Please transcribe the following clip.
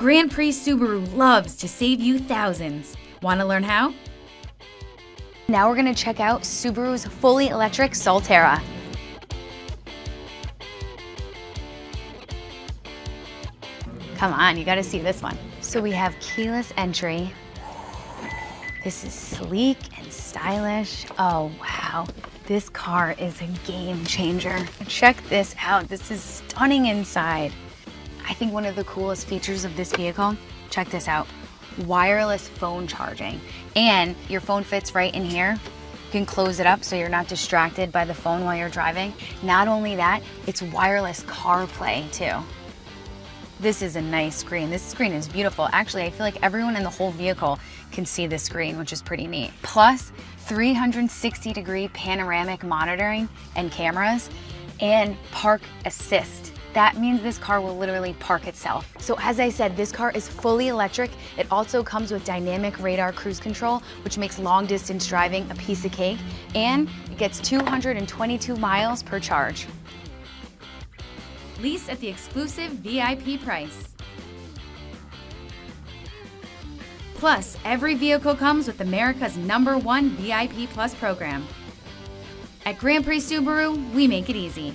Grand Prix Subaru loves to save you thousands. Want to learn how? Now we're gonna check out Subaru's fully electric Solterra. Come on, you gotta see this one. So we have keyless entry. This is sleek and stylish. Oh, wow. This car is a game changer. Check this out. This is stunning inside. I think one of the coolest features of this vehicle, check this out, wireless phone charging. And your phone fits right in here. You can close it up so you're not distracted by the phone while you're driving. Not only that, it's wireless CarPlay too. This is a nice screen. This screen is beautiful. Actually, I feel like everyone in the whole vehicle can see this screen, which is pretty neat. Plus, 360 degree panoramic monitoring and cameras and park assist. That means this car will literally park itself. So as I said, this car is fully electric. It also comes with dynamic radar cruise control, which makes long distance driving a piece of cake, and it gets 222 miles per charge. Lease at the exclusive VIP price. Plus, every vehicle comes with America's number one VIP Plus program. At Grand Prix Subaru, we make it easy.